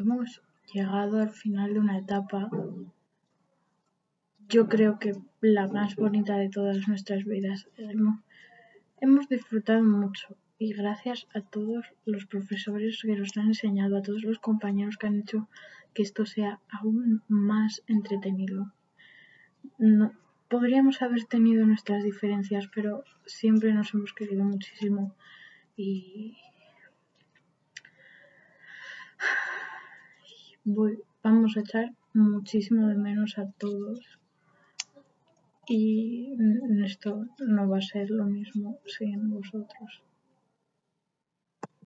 hemos llegado al final de una etapa, yo creo que la más bonita de todas nuestras vidas. Hemos, disfrutado mucho y gracias a todos los profesores que nos han enseñado, a todos los compañeros que han hecho que esto sea aún más entretenido. No, podríamos haber tenido nuestras diferencias, pero siempre nos hemos querido muchísimo y vamos a echar muchísimo de menos a todos y esto no va a ser lo mismo sin vosotros.